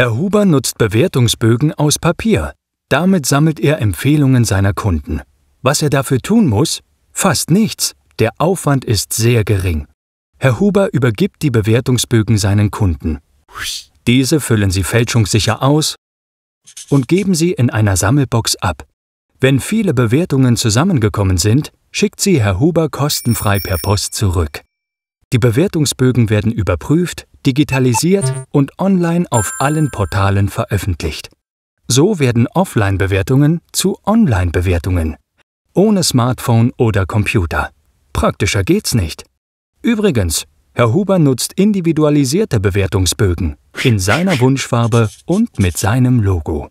Herr Huber nutzt Bewertungsbögen aus Papier. Damit sammelt er Empfehlungen seiner Kunden. Was er dafür tun muss? Fast nichts. Der Aufwand ist sehr gering. Herr Huber übergibt die Bewertungsbögen seinen Kunden. Diese füllen sie fälschungssicher aus und geben sie in einer Sammelbox ab. Wenn viele Bewertungen zusammengekommen sind, schickt sie Herr Huber kostenfrei per Post zurück. Die Bewertungsbögen werden überprüft, digitalisiert und online auf allen Portalen veröffentlicht. So werden Offline-Bewertungen zu Online-Bewertungen. Ohne Smartphone oder Computer. Praktischer geht's nicht. Übrigens, Herr Huber nutzt individualisierte Bewertungsbögen in seiner Wunschfarbe und mit seinem Logo.